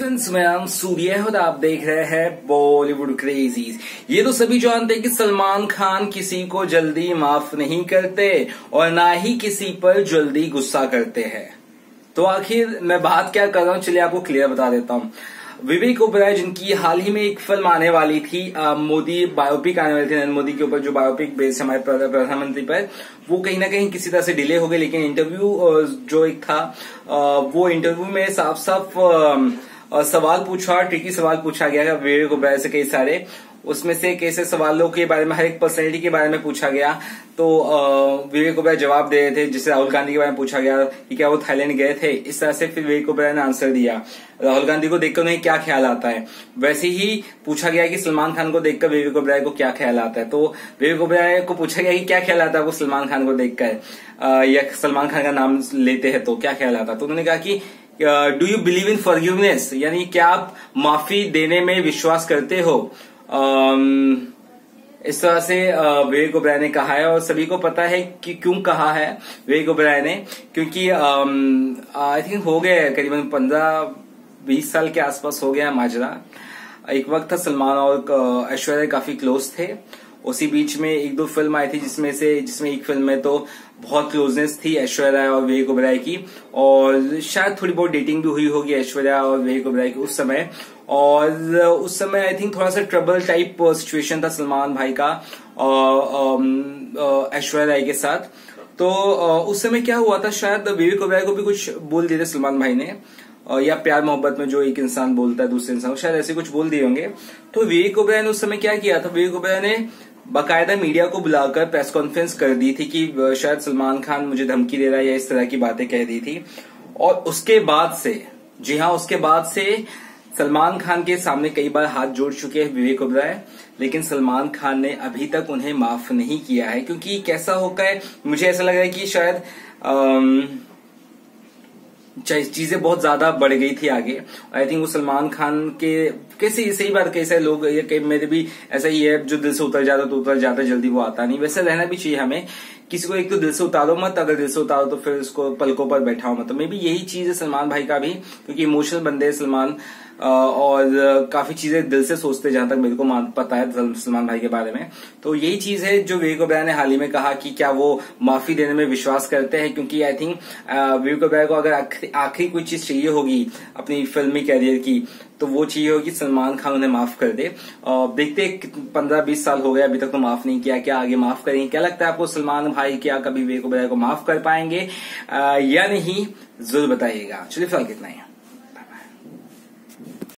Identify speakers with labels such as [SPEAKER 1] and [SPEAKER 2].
[SPEAKER 1] मैं नाम सूर्य और आप देख रहे हैं बॉलीवुड क्रेजीज ये तो सभी जानते हैं कि सलमान खान किसी को जल्दी माफ़ नहीं करते और ना ही किसी पर जल्दी गुस्सा करते हैं। तो आखिर मैं बात क्या कर रहा हूँ? चलिए आपको क्लियर बता देता हूँ। विवेक ओबराय, जिनकी हाल ही में एक फ़िल्म आने वाली थी मोदी बायोपिक आने वाली थी, नरेंद्र मोदी के ऊपर जो बायोपिक बेस्ड हमारे प्रधानमंत्री पर, वो कहीं ना कहीं किसी तरह से डिले हो गए, लेकिन इंटरव्यू जो एक था वो इंटरव्यू में साफ़ साफ़ सवाल पूछा ट्रिकी सवाल पूछा गया विवेक ओबराय से कई सारे। उसमें से कैसे सवालों के बारे में, हर एक पर्सनैलिटी के बारे में पूछा गया। तो विवेक ओबराय जवाब दे रहे थे जिससे राहुल गांधी के बारे में पूछा गया कि क्या वो थाईलैंड गए थे। इस तरह से फिर विवेक ओबराय ने आंसर दिया। राहुल गांधी को देखकर उन्हें क्या ख्याल आता है? वैसे ही पूछा गया कि सलमान खान को देखकर विवेक ओबराय को क्या ख्याल आता है? तो विवेक ओबराय को पूछा गया कि क्या ख्याल आता है वो सलमान खान को देखकर। या सलमान खान का नाम लेते हैं तो क्या ख्याल आता है? तो उन्होंने कहा कि do you believe in forgiveness यानी क्या आप माफ़ी देने में विश्वास करते हो? Um, इस तरह से विवेक ओबराय ने कहा है और सभी को पता है कि क्यों कहा है विवेक ओबराय ने क्योंकि आई um, थिंक हो गए करीबन पंद्रह बीस साल के आसपास हो गया माजरा। एक वक्त था सलमान और ऐश्वर्या काफ़ी क्लोज थे। उसी बीच में एक दो फ़िल्म आई थी जिसमें से, जिसमें एक फ़िल्म में तो बहुत क्लोजनेस थी ऐश्वर्या और विवेक ओबराय की। और शायद थोड़ी बहुत डेटिंग भी हुई होगी ऐश्वर्या और विवेक ओबराय की उस समय। और उस समय आई थिंक थोड़ा सा ट्रबल टाइप सिचुएशन था सलमान भाई का ऐश्वर्या राय के साथ। तो उस समय क्या हुआ था, शायद विवेक ओबराय को भी कुछ बोल दिए थे सलमान भाई ने। या प्यार मोहब्बत में जो एक इंसान बोलता है दूसरे इंसान शायद ऐसे कुछ बोल दिए होंगे। तो विवेक ओबराय ने उस समय क्या किया था? विवेक ओबराय ने बाकायदा मीडिया को बुलाकर प्रेस कॉन्फ्रेंस कर दी थी कि शायद सलमान खान मुझे धमकी दे रहा है या इस तरह की बातें कह दी थी। और उसके बाद से, जी हाँ उसके बाद से सलमान खान के सामने कई बार हाथ जोड़ चुके हैं विवेक ओबराय, लेकिन सलमान खान ने अभी तक उन्हें माफ़ नहीं किया है। क्योंकि कैसा होकर मुझे ऐसा लग रहा है कि शायद चीज़ें बहुत ज़्यादा बढ़ गई थी आगे। आई थिंक वो सलमान खान के कैसे सही बात, कैसे लोग ये कई मेरे भी ऐसा ही है, जो दिल से उतर जाता तो उतर जाता जल्दी वो आता नहीं। वैसे रहना भी चाहिए हमें। किसी को एक तो दिल से उतारो मत, अगर दिल से उतारो तो फिर उसको पलकों पर बैठाओ मत। तो मे भी यही चीज़ है सलमान भाई का भी, क्योंकि इमोशनल बंदे है सलमान और काफ़ी चीज़ें दिल से सोचते जहाँ तक मेरे को पता है सलमान भाई के बारे में। तो यही चीज़ है जो विवेक ओबराय ने हाल ही में कहा कि क्या वो माफ़ी देने में विश्वास करते हैं? क्योंकि आई थिंक विवेक ओबराय को अगर आखिरी कोई चीज़ चाहिए होगी अपनी फिल्मी कैरियर की तो वो चाहिए होगी सलमान खान उन्हें माफ़ कर दे। और देखते पंद्रह बीस साल हो गए, अभी तक तो माफ़ नहीं किया, क्या आगे माफ़ करेंगे? क्या लगता है आपको सलमान भाई क्या कभी विवेक ओबराय को माफ़ कर पाएँगे? या नहीं, ज़रूर बताइएगा। चलिए फ़िलहाल कितना ही।